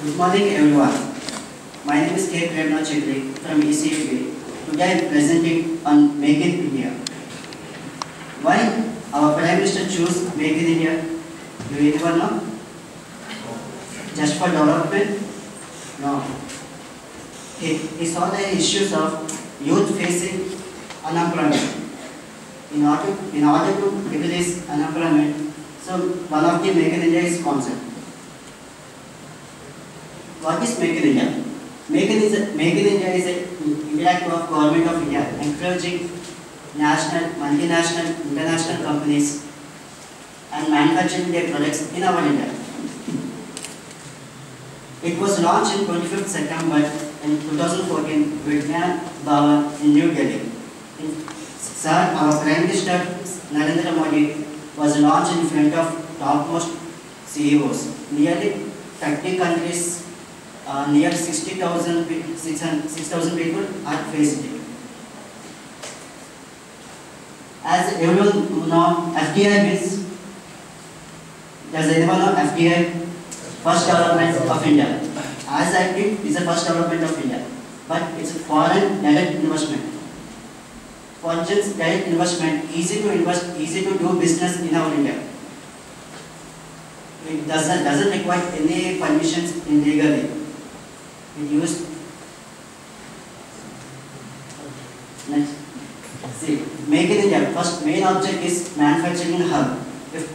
Good morning everyone. My name is K. Prerna Chitri from ECUB. Today I am presenting on Make in India. Why our Prime Minister choose Make in India? Do anyone know? Just for development? No. He, he saw the issues of youth facing unemployment. In order, in order to reduce unemployment, so one of the Make in India is concept. What is Make in India? Make India is an initiative of Government of India encouraging national, multinational, international companies and manufacturing their products in our India. It was launched in 25th September in 2014 Vigyan Bhavan in New Delhi. Sir, our Prime Minister Narendra Modi was launched in front of topmost CEOs. Nearly 30 countries uh, near 60,000 6,000 people are faced it. As everyone know, FDI means, does anyone know FDI? First development of India. As I did, is the first development of India. But it's a foreign direct investment. For instance, direct investment, easy to invest, easy to do business in our India. It doesn't, doesn't require any permissions in legally. It used Next. See, make in India. First main object is manufacturing hub. If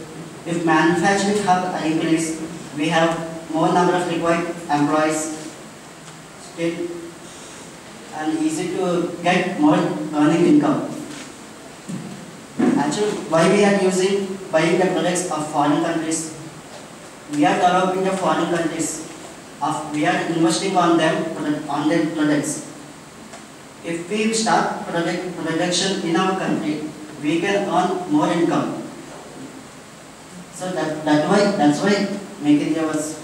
if manufacturing hub are increased, we have more number of required employees, still and easy to get more earning income. Actually, why we are using buying the products of foreign countries? We are developing the foreign countries. Of, we are investing on them on their products. If we start product, production in our country, we can earn more income. So that, that why, that's why Make in was.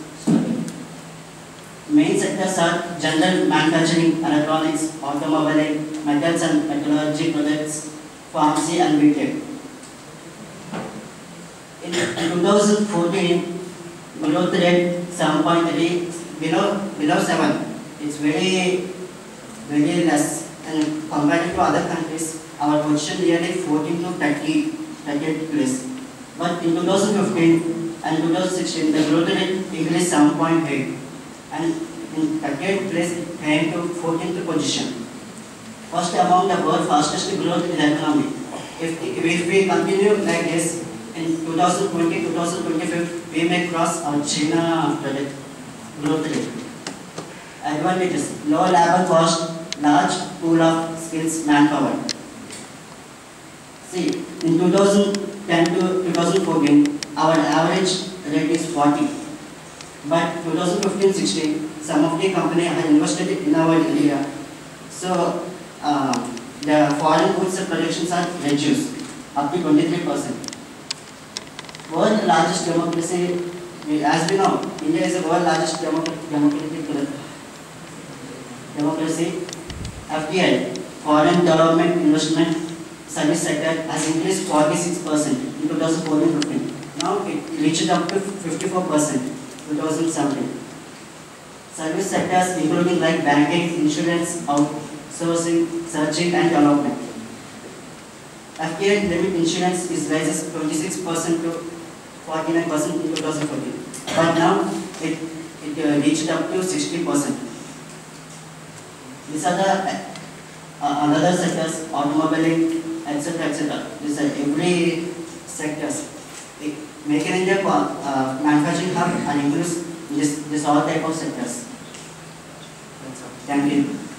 Main sectors are general manufacturing, electronics, automobile, metals and metallurgy products, pharmacy and retail. In 2014, growth rate 7.3, below, below 7. It's very, very less. And compared to other countries, our position nearly 14 to 30, 38 place. But in 2015 and 2016, the growth rate increased 7.8. And in 38th place, it came to 14th position. First among the world fastest growth in economy. If, if we continue like this, in 2020, 2025, we may cross our China growth rate. Advantages, low labor cost, large pool of skills manpower. See, in 2010 to 2014, our average rate is 40. But 2015-16, some of the company have invested in our area. So, uh, the foreign goods productions are reduced up to 23%. World largest democracy, as we know, India is the world's largest democ- democratic democracy. FDI, foreign development investment service sector has increased 46% in 2014-15. Now it reached up to 54% in 2017. Service sectors including like banking, insurance, outsourcing, searching and development. FDI limit insurance is rises 26% to 49% in 2014. But now it, it uh, reached up to 60%. These are the uh, uh, another sectors, automobile, etc. etc. These are every sectors. The Make in India uh, manufacturing hub and includes this, this all type of sectors. Thank you.